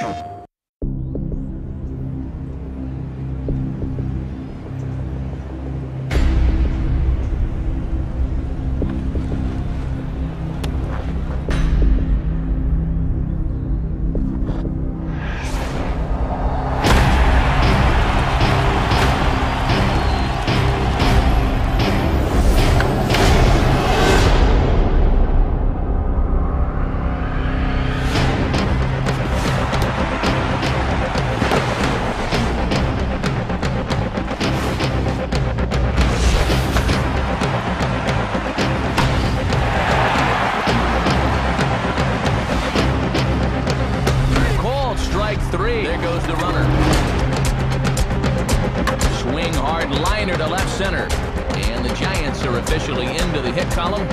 Called strike three. There goes the runner. Swing hard liner to left center. And the Giants are officially into the hit column.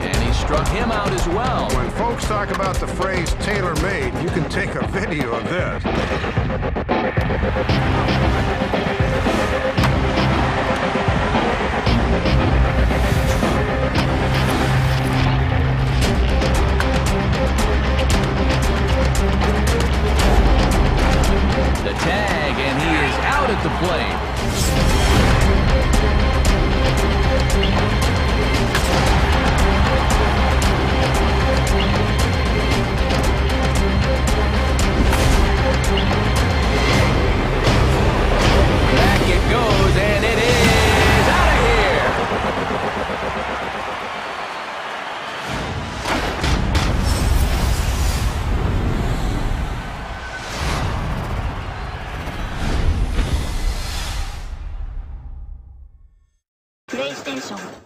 And he struck him out as well. When folks talk about the phrase tailor-made, you can take a video of this. Música プレイステーション。